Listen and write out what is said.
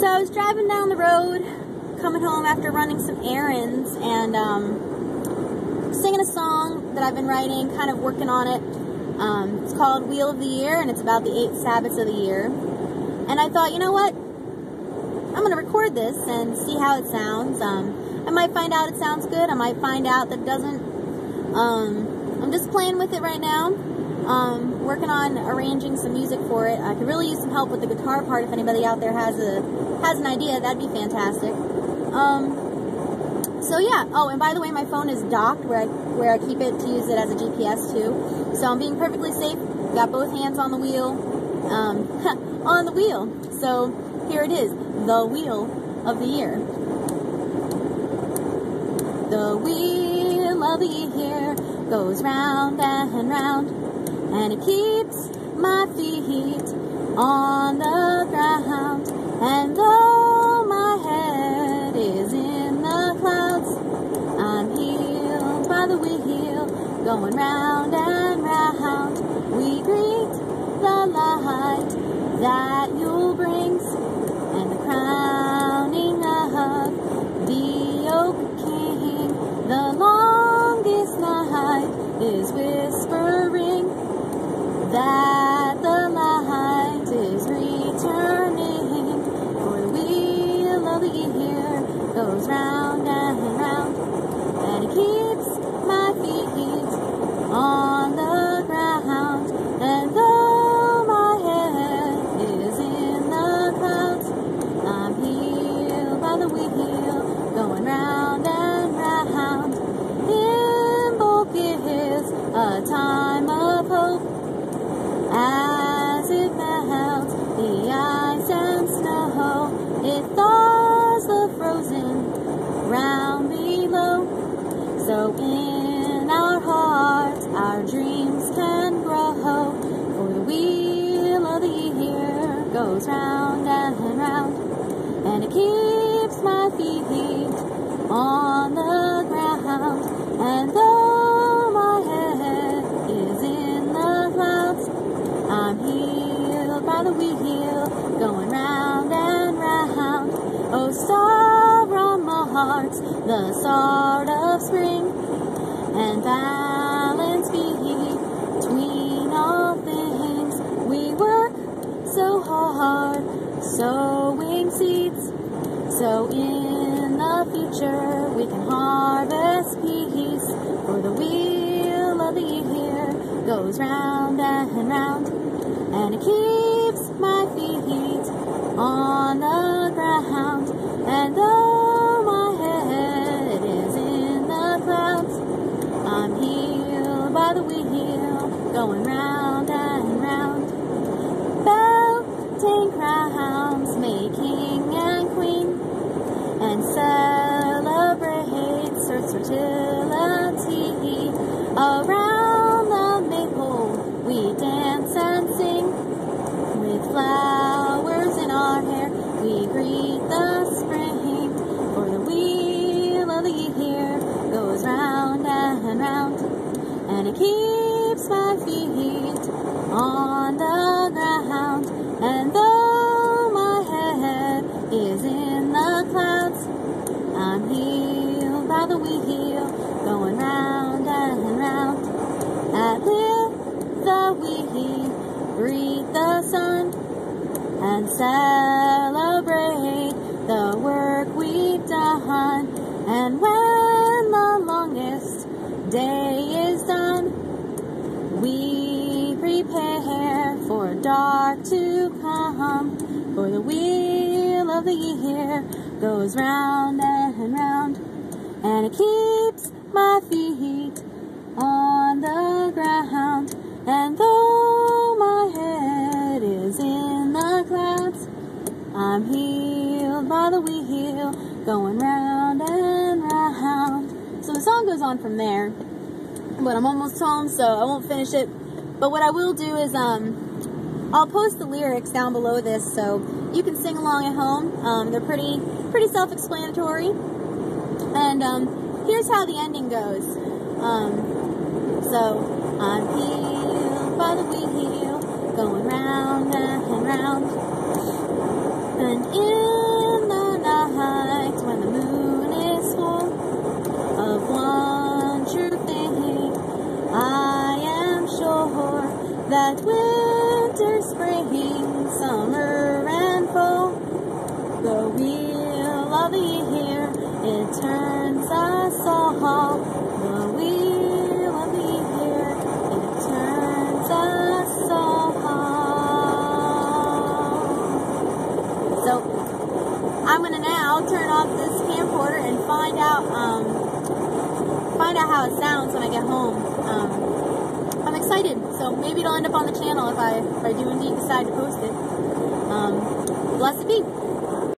So I was driving down the road, coming home after running some errands, and um, singing a song that I've been writing, kind of working on it. Um, it's called Wheel of the Year, and it's about the eight Sabbats of the year. And I thought, you know what? I'm going to record this and see how it sounds. Um, I might find out it sounds good. I might find out that it doesn't. Um, I'm just playing with it right now. Um, working on arranging some music for it. I could really use some help with the guitar part. If anybody out there has a has an idea, that'd be fantastic. Um, so yeah. Oh, and by the way, my phone is docked where I where I keep it to use it as a GPS too. So I'm being perfectly safe. Got both hands on the wheel. Um, on the wheel. So here it is, the wheel of the year. The wheel of the year goes round and round and it keeps my feet on the ground. And though my head is in the clouds, I'm healed by the wheel, going round and round. We greet the light that that the light is returning. For the wheel of the year goes round and round, and it keeps my feet on the ground. And though my head is in the clouds, I'm healed by the wheel And though my head is in the clouds, I'm healed by the wheel, going round and round. Oh, star on my heart, the start of spring, and balance between all things. We work so hard, sowing seeds, so in the future we can harvest. For the wheel of the year goes round and round, and it keeps my feet on the ground. And though my head is in the clouds, I'm healed by the wheel, going round and round. Beltane crowns, May King and queen, and celebrate Earth's fertility. Keeps my feet on the ground. And though my head is in the clouds, I'm healed by the wheel, going round and round. At live the wheel, breathe the sun, and celebrate dark to come. For the wheel of the year goes round and round, and it keeps my feet on the ground. And though my head is in the clouds, I'm healed by the wheel, going round and round. So the song goes on from there, but I'm almost home, so I won't finish it. But what I will do is, um, I'll post the lyrics down below this, so you can sing along at home. Um, they're pretty, pretty self-explanatory. And um, here's how the ending goes. Um, so I'm healed by the wheel, going round and round, and how it sounds when I get home. Um, I'm excited, so maybe it'll end up on the channel if I if I do indeed decide to post it. Um, blessed be.